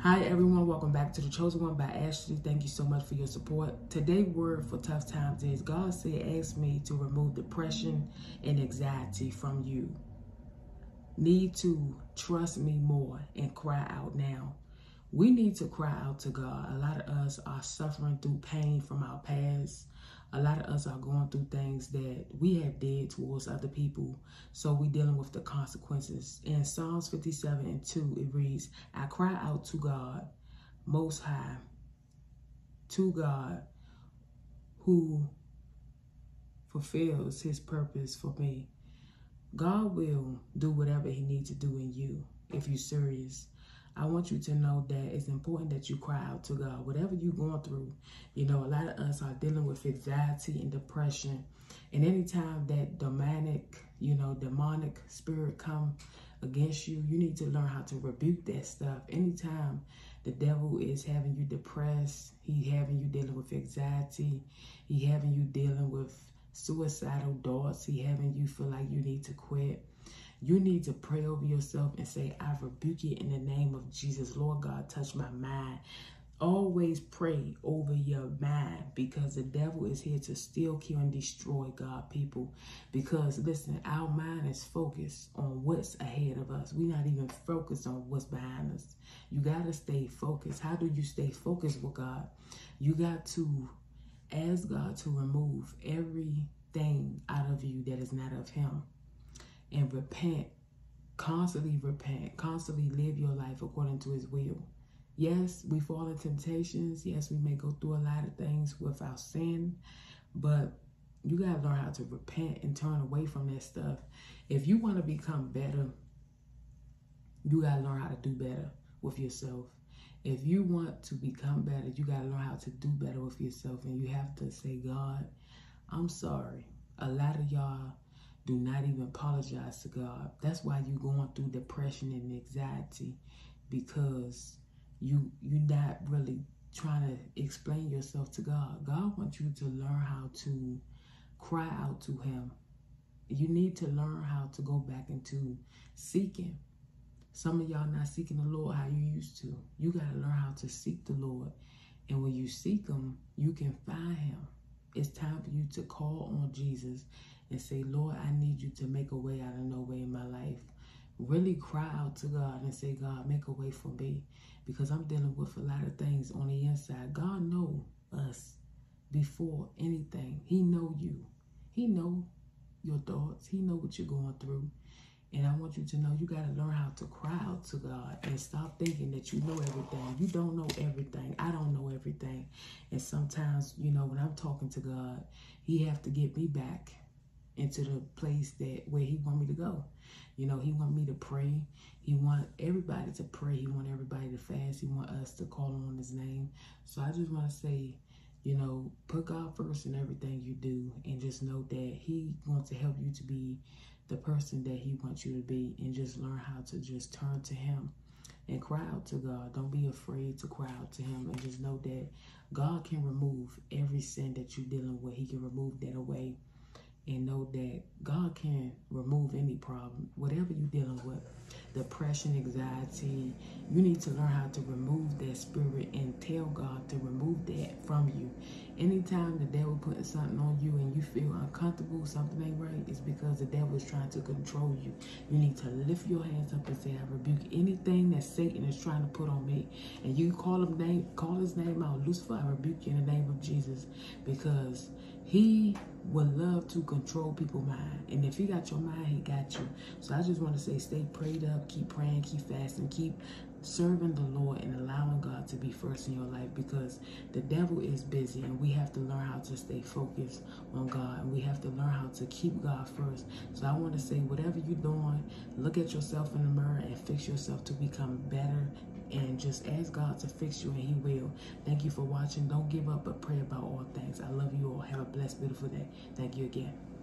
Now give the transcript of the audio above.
Hi everyone, welcome back to the Chosen One by Ashley. Thank you so much for your support. Today word for tough times is God said ask me to remove depression and anxiety from you. Need to trust me more and cry out now. We need to cry out to God. A lot of us are suffering through pain from our past. A lot of us are going through things that we have did towards other people. So we dealing with the consequences. In Psalms 57 and 2, it reads, I cry out to God, most high, to God, who fulfills his purpose for me. God will do whatever he needs to do in you if you're serious. I want you to know that it's important that you cry out to God. Whatever you're going through, you know, a lot of us are dealing with anxiety and depression. And anytime that demonic, you know, demonic spirit come against you, you need to learn how to rebuke that stuff. Anytime the devil is having you depressed, he having you dealing with anxiety, he having you dealing with suicidal thoughts, he having you feel like you need to quit you need to pray over yourself and say, I rebuke it in the name of Jesus. Lord God, touch my mind. Always pray over your mind because the devil is here to steal, kill, and destroy God people. Because listen, our mind is focused on what's ahead of us. We're not even focused on what's behind us. You got to stay focused. How do you stay focused with God? You got to ask God to remove everything out of you that is not of Him and repent. Constantly repent. Constantly live your life according to his will. Yes, we fall in temptations. Yes, we may go through a lot of things without sin, but you got to learn how to repent and turn away from that stuff. If you want to become better, you got to learn how to do better with yourself. If you want to become better, you got to learn how to do better with yourself. And you have to say, God, I'm sorry. A lot of y'all do not even apologize to God. That's why you're going through depression and anxiety because you you're not really trying to explain yourself to God. God wants you to learn how to cry out to him. You need to learn how to go back into seeking. Some of y'all not seeking the Lord how you used to. You got to learn how to seek the Lord. And when you seek him, you can find him. It's time for you to call on Jesus and say, Lord, I need you to make a way out of no way in my life. Really cry out to God and say, God, make a way for me. Because I'm dealing with a lot of things on the inside. God know us before anything. He know you. He know your thoughts. He know what you're going through. And I want you to know you got to learn how to cry out to God and stop thinking that you know everything. You don't know everything. I don't know everything. And sometimes, you know, when I'm talking to God, he have to get me back into the place that where he want me to go. You know, he want me to pray. He want everybody to pray. He want everybody to fast. He want us to call on his name. So I just want to say, you know, put God first in everything you do and just know that he wants to help you to be the person that he wants you to be and just learn how to just turn to him and cry out to God. Don't be afraid to cry out to him and just know that God can remove every sin that you're dealing with. He can remove that away and know that God can remove any problem, whatever you're dealing with, depression, anxiety, you need to learn how to remove that spirit and tell God to remove that from you. Anytime the devil putting something on you and you feel uncomfortable, something ain't right, it's because the devil is trying to control you. You need to lift your hands up and say, I rebuke anything that Satan is trying to put on me. And you call him name, call his name out. Lucifer, I rebuke you in the name of Jesus because he would love to control people's mind. And if he got your mind, he got you. So I just want to say stay prayed up, keep praying, keep fasting, keep serving the Lord and allowing God to be first in your life because the devil is busy and we have to learn how to stay focused on God and we have to learn how to keep God first. So I want to say whatever you're doing, look at yourself in the mirror and fix yourself to become better and just ask God to fix you and he will. Thank you for watching. Don't give up but pray about all things. I love you all. Have a blessed, beautiful day. Thank you again.